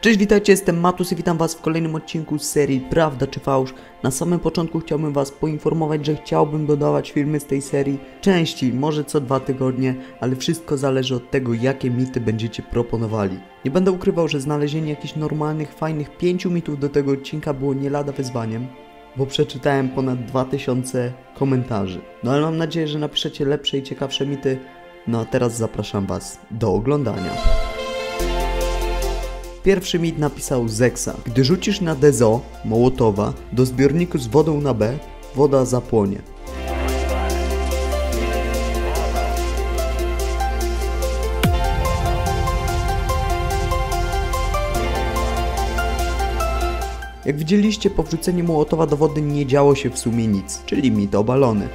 Cześć, witajcie, jestem Matus i witam was w kolejnym odcinku z serii Prawda czy Fałsz. Na samym początku chciałbym was poinformować, że chciałbym dodawać filmy z tej serii częściej, może co dwa tygodnie, ale wszystko zależy od tego, jakie mity będziecie proponowali. Nie będę ukrywał, że znalezienie jakichś normalnych, fajnych pięciu mitów do tego odcinka było nie lada wyzwaniem, bo przeczytałem ponad 2000 komentarzy. No ale mam nadzieję, że napiszecie lepsze i ciekawsze mity. No a teraz zapraszam was do oglądania. Pierwszy mit napisał Zeksa. Gdy rzucisz na Dezo, Mołotowa, do zbiorniku z wodą na B, woda zapłonie. Jak widzieliście, po wrzuceniu Mołotowa do wody nie działo się w sumie nic, czyli mit obalony.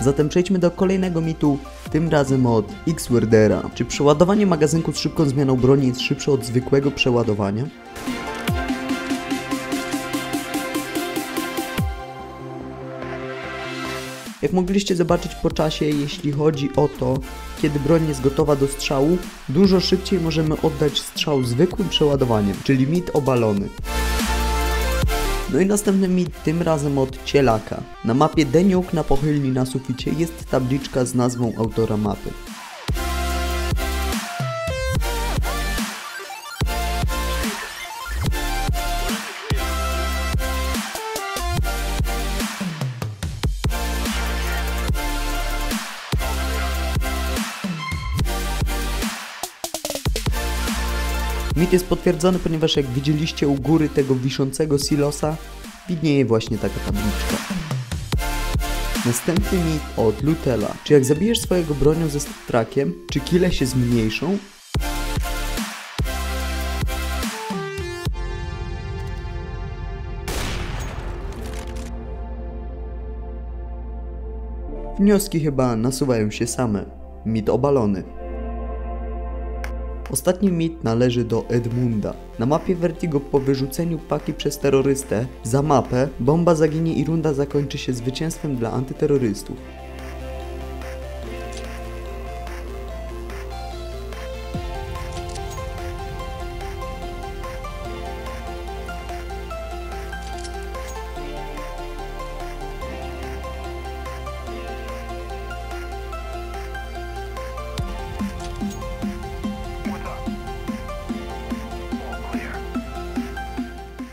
Zatem przejdźmy do kolejnego mitu, tym razem od X-Wordera. Czy przeładowanie magazynku z szybką zmianą broni jest szybsze od zwykłego przeładowania? Jak mogliście zobaczyć po czasie, jeśli chodzi o to, kiedy broń jest gotowa do strzału, dużo szybciej możemy oddać strzał zwykłym przeładowaniem, czyli mit obalony. No i następny mit, tym razem od Cielaka. Na mapie Deniuk na pochylni na suficie jest tabliczka z nazwą autora mapy. Mit jest potwierdzony, ponieważ jak widzieliście u góry tego wiszącego silosa, widnieje właśnie taka tabliczka. Następny mit od Lutela. Czy jak zabijesz swojego bronią ze trakiem, czy kile się zmniejszą? Wnioski chyba nasuwają się same. Mit obalony. Ostatni mit należy do Edmunda. Na mapie Vertigo po wyrzuceniu paki przez terrorystę za mapę bomba zaginie i runda zakończy się zwycięstwem dla antyterrorystów.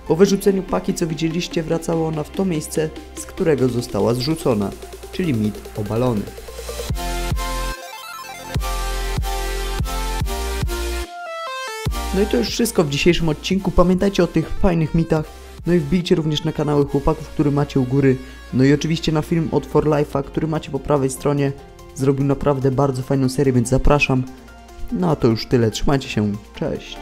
Po wyrzuceniu paki, co widzieliście, wracała ona w to miejsce, z którego została zrzucona, czyli mit obalony. No i to już wszystko w dzisiejszym odcinku. Pamiętajcie o tych fajnych mitach. No i wbijcie również na kanały chłopaków, który macie u góry. No i oczywiście na film od For Life'a, który macie po prawej stronie. Zrobił naprawdę bardzo fajną serię, więc zapraszam. No a to już tyle. Trzymajcie się. Cześć.